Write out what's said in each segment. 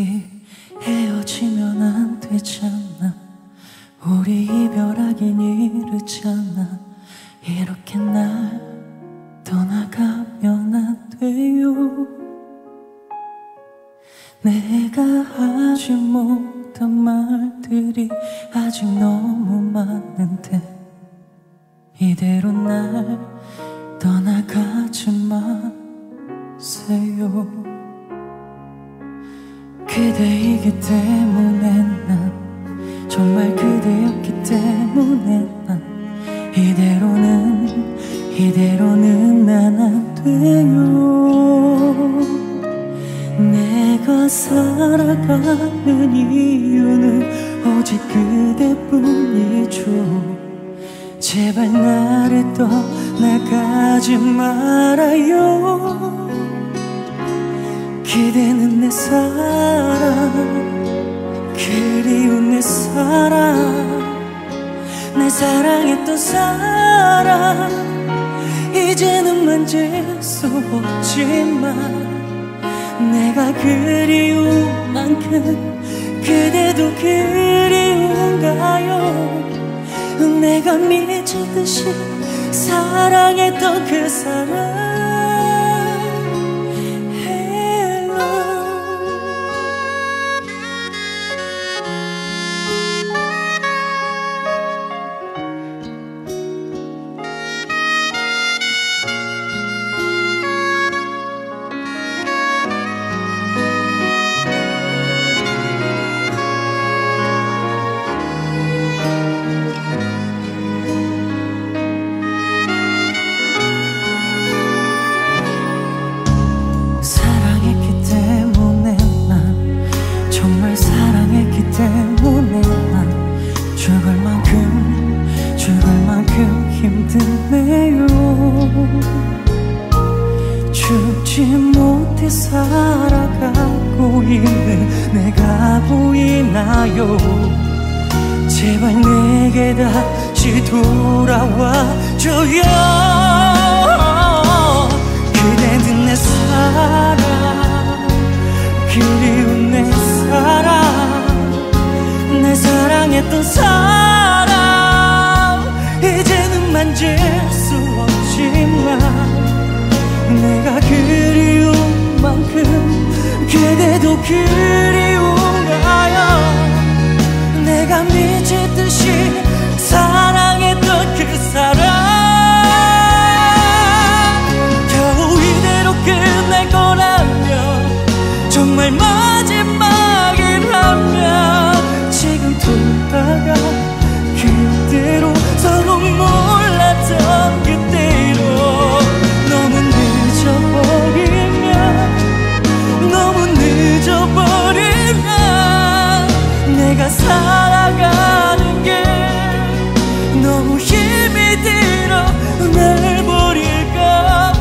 우리 헤어지면 안 되잖아. 우리 이별하긴 이르잖아. 이렇게 날 떠나가면 안 돼요. 내가 하지 못한 말들이 아직 너무 많은데 이대로 날 떠나가지 마세요 그대이기 때문에 난 정말 그대였기 때문에 난 이대로는 이대로는 난 안 돼요. 내가 살아가는 이유는 오직 그대뿐이죠. 제발 나를 떠나가지 말아요 그대는 내 사랑 그리운 내 사랑 내 사랑했던 사랑. 이제는 만질 수 없지만 내가 그리운 만큼 그대도 그리운가요? 내가 미치듯이 사랑했던 그 사람 죽지 못해 살아가고 있는 내가 보이나요? 제발 내게 다시 돌아와 줘요. 그대는 내 사랑 그리운 내 사랑 내 사랑했던 사람 그 힘이 들어 날 버릴까봐.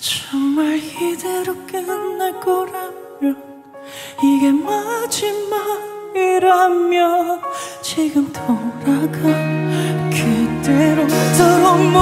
정말 이대로 끝날 거라면 이게 마지막이라면 지금 돌아가 그대로 서로 못